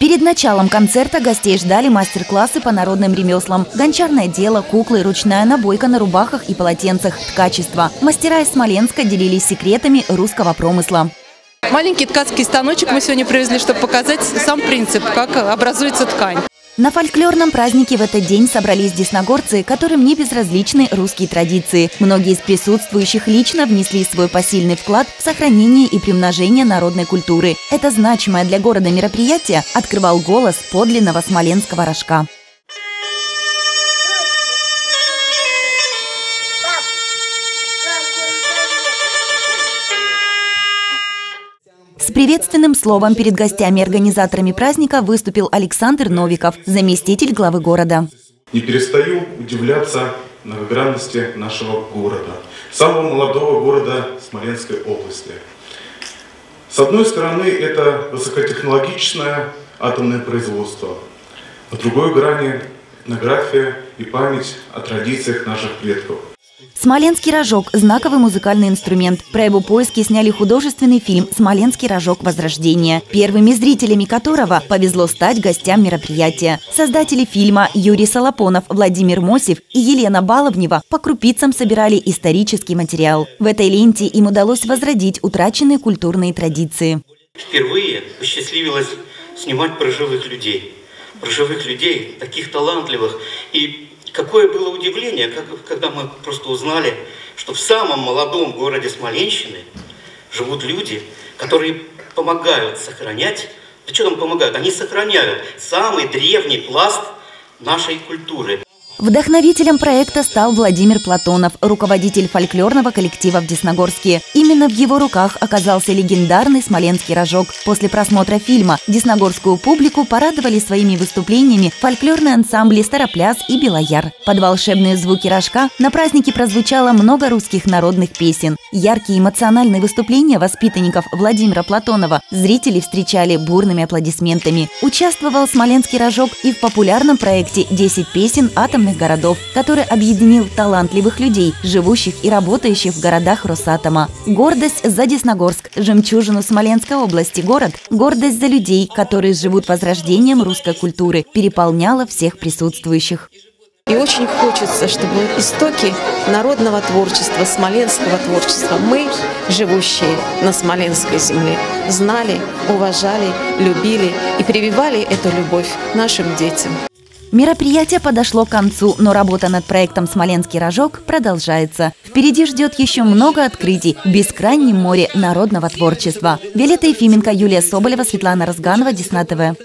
Перед началом концерта гостей ждали мастер-классы по народным ремеслам. Гончарное дело, куклы, ручная набойка на рубахах и полотенцах, ткачество. Мастера из Смоленска делились секретами русского промысла. Маленький ткацкий станочек мы сегодня привезли, чтобы показать сам принцип, как образуется ткань. На фольклорном празднике в этот день собрались десногорцы, которым не безразличны русские традиции. Многие из присутствующих лично внесли свой посильный вклад в сохранение и примножение народной культуры. Это значимое для города мероприятие открывал голос подлинного смоленского рожка. С приветственным словом перед гостями и организаторами праздника выступил Александр Новиков, заместитель главы города. Не перестаю удивляться многогранности нашего города, самого молодого города Смоленской области. С одной стороны, это высокотехнологичное атомное производство, на другой грани – этнография и память о традициях наших предков – Смоленский рожок – знаковый музыкальный инструмент. Про его поиски сняли художественный фильм «Смоленский рожок. Возрождение», первыми зрителями которого повезло стать гостям мероприятия. Создатели фильма Юрий Солопонов, Владимир Мосев и Елена Баловнева по крупицам собирали исторический материал. В этой ленте им удалось возродить утраченные культурные традиции. Впервые посчастливилось снимать про живых людей. Про живых людей, таких талантливых и Какое было удивление, когда мы просто узнали, что в самом молодом городе Смоленщины живут люди, которые помогают сохранять, да что там помогают, они сохраняют самый древний пласт нашей культуры. Вдохновителем проекта стал Владимир Платонов, руководитель фольклорного коллектива в Десногорске. Именно в его руках оказался легендарный смоленский рожок. После просмотра фильма десногорскую публику порадовали своими выступлениями фольклорные ансамбли «Старопляс» и «Белояр». Под волшебные звуки рожка на празднике прозвучало много русских народных песен. Яркие эмоциональные выступления воспитанников Владимира Платонова зрители встречали бурными аплодисментами. Участвовал смоленский рожок и в популярном проекте «10 песен атомной крупных городов, который объединил талантливых людей, живущих и работающих в городах Росатома. Гордость за Десногорск, жемчужину Смоленской области, город, гордость за людей, которые живут возрождением русской культуры, переполняла всех присутствующих. И очень хочется, чтобы истоки народного творчества, смоленского творчества, мы, живущие на смоленской земле, знали, уважали, любили и прививали эту любовь нашим детям. Мероприятие подошло к концу, но работа над проектом «Смоленский рожок» продолжается. Впереди ждет еще много открытий в бескрайнем море народного творчества. Виолетта Ефименко, Юлия Соболева, Светлана Разганова, Десна ТВ.